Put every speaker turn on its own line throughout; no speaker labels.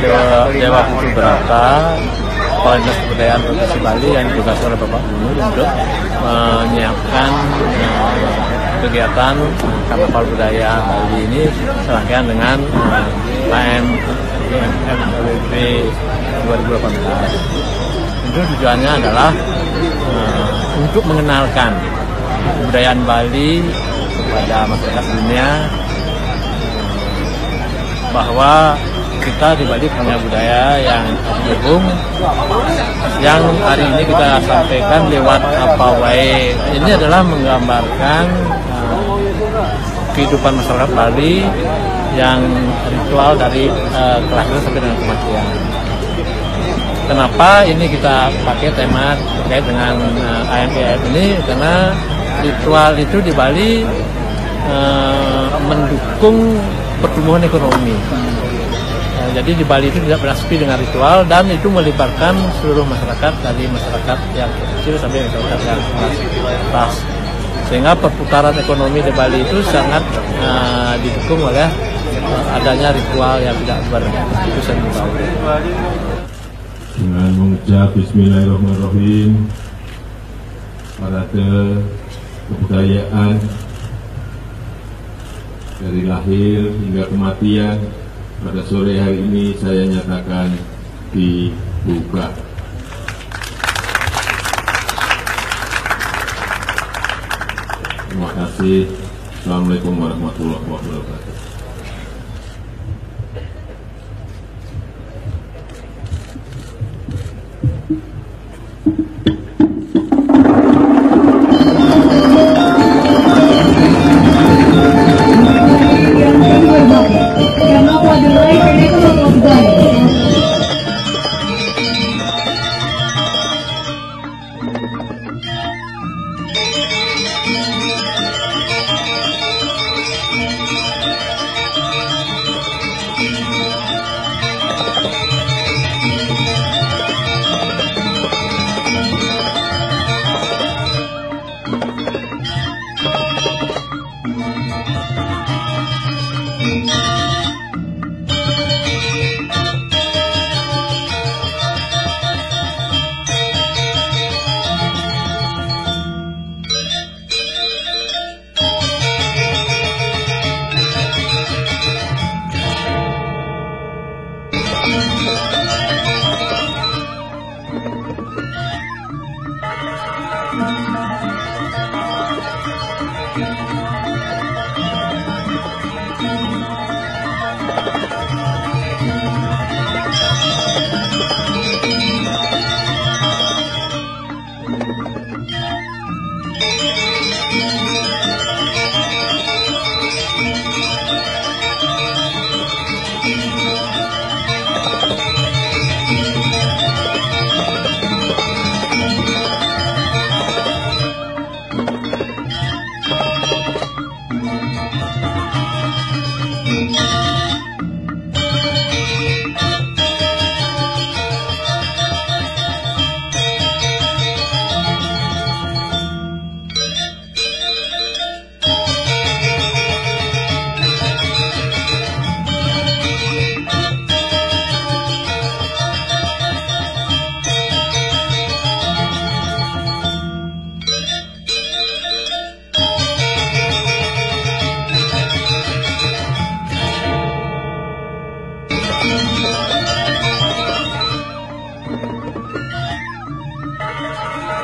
Dewa, Dewa Putu Berata, Kepala Dinas Kebudayaan Provinsi Bali yang juga oleh Bapak Gubernur untuk menyiapkan uh, kegiatan Karnaval Budaya Bali ini serangkaian dengan AM IMF 2018. Itu tujuannya adalah uh, untuk mengenalkan kebudayaan Bali kepada masyarakat dunia bahwa kita di Bali punya budaya yang agung yang hari ini kita sampaikan lewat apa wae ini adalah menggambarkan uh, kehidupan masyarakat Bali yang ritual dari uh, kelahiran sampai dengan kematian. Kenapa ini kita pakai tema terkait dengan uh, AMPF ini karena ritual itu di Bali uh, mendukung pertumbuhan ekonomi. Nah, jadi di Bali itu tidak beraspi dengan ritual dan itu melibatkan seluruh masyarakat dari masyarakat yang kecil sampai masyarakat yang kelas sehingga perputaran ekonomi di Bali itu sangat uh, didukung oleh uh, adanya ritual yang tidak itu seni Bali.
Dengan mengucap Bismillahirrahmanirrahim, parade kebudayaan dari lahir hingga kematian pada sore hari ini saya nyatakan dibuka. Terima kasih. Assalamualaikum warahmatullahi wabarakatuh.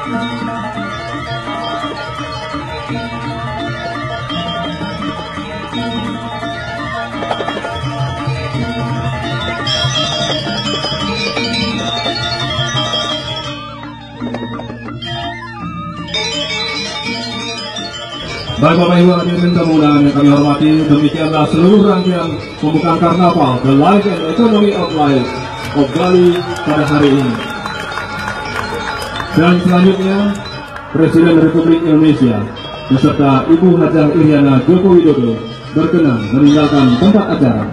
Baik Bapak Ibu hadirin tamu yang kami hormati, demikianlah seluruh rangkaian pembukaan karnaval The Life and Economy of Life of Bali pada hari ini. Dan selanjutnya, Presiden Republik Indonesia beserta Ibu Hajah Iriana Joko Widodo berkenan meninggalkan tempat acara.